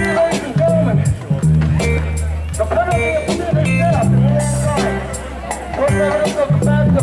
ladies and gentlemen, the penalty of is death, and. Put the of back